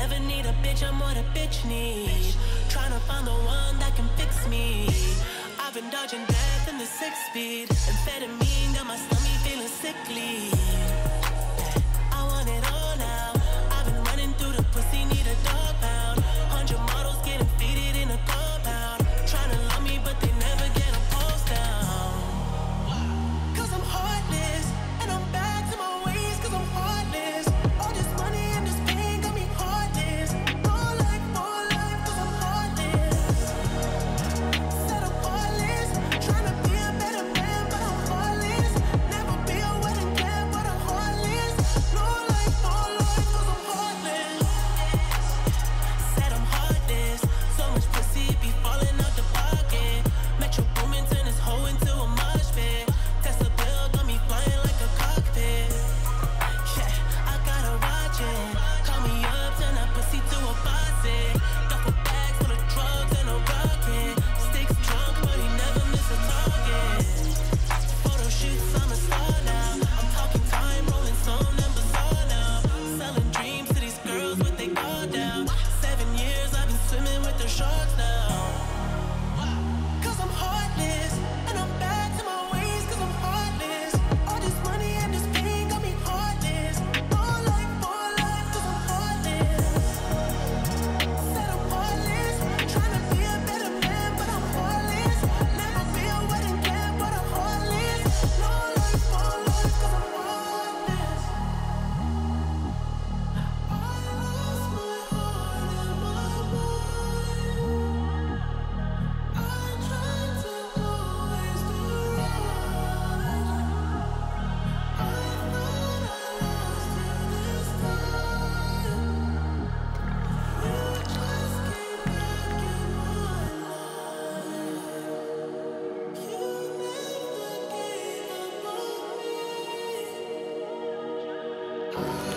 Never need a bitch, I'm what a bitch need. Trying to find the one that can fix me. I've been dodging death in the six speed. Amphetamine got my stomach feeling sickly. Bye.